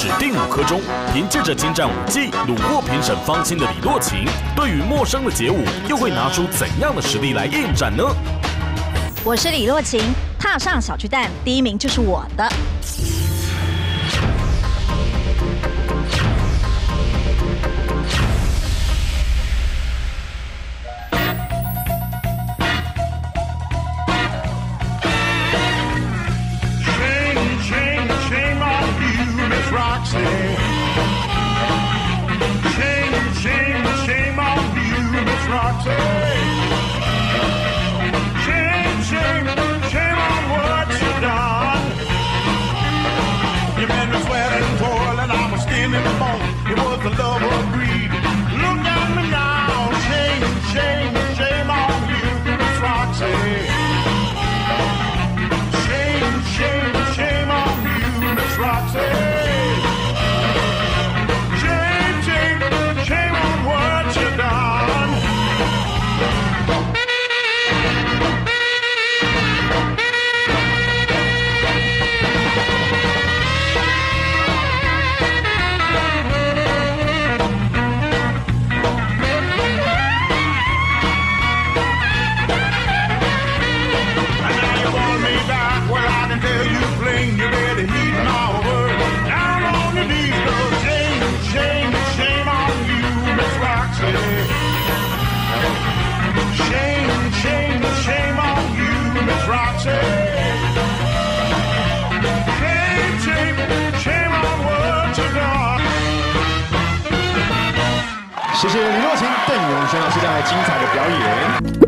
指定五颗中，凭借着精湛舞技虏获评审芳心的李洛琴，对于陌生的街舞，又会拿出怎样的实力来应战呢？我是李洛琴，踏上小巨蛋，第一名就是我的。him in the morning. 谢谢李若晴、邓永轩老师带来精彩的表演。